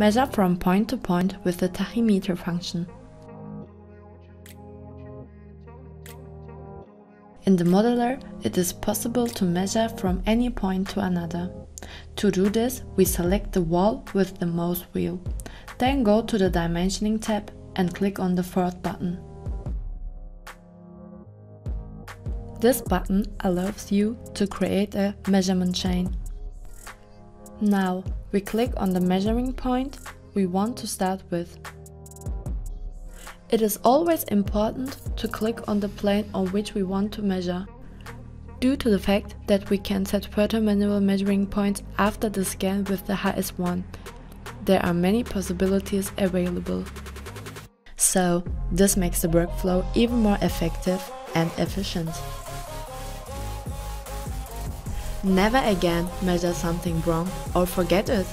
Measure from point to point with the tachymeter function. In the modeler, it is possible to measure from any point to another. To do this, we select the wall with the mouse wheel. Then go to the Dimensioning tab and click on the fourth button. This button allows you to create a measurement chain. Now, we click on the measuring point we want to start with. It is always important to click on the plane on which we want to measure, due to the fact that we can set further manual measuring points after the scan with the HS1. There are many possibilities available. So, this makes the workflow even more effective and efficient. Never again measure something wrong or forget it.